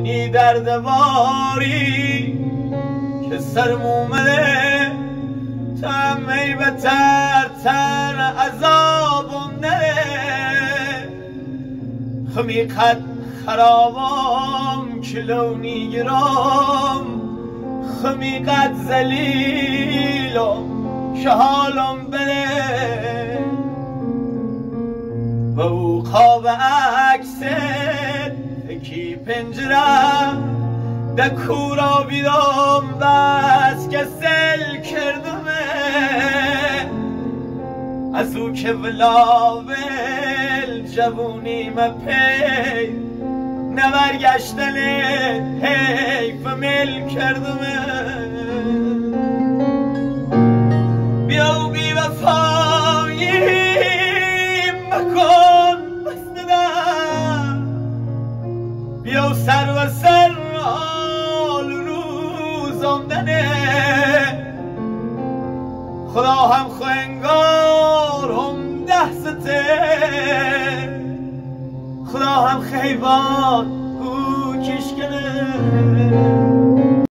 منی درد باری که سرم اومده تمی بتر تر عذابم نره خمی قد خرابم کلونی گرام خمی قد زلیلم که حالم بره و او خواب عکس کی پنجره دکورا بیدم بس که سل کردمه. از او که ولاول جوونی پی نبرگشتن حیف مل کردمه. بیا و سر و سر حال روزاندنه خدا هم خوینگار هم ده سته خدا هم خیبان او کشکنه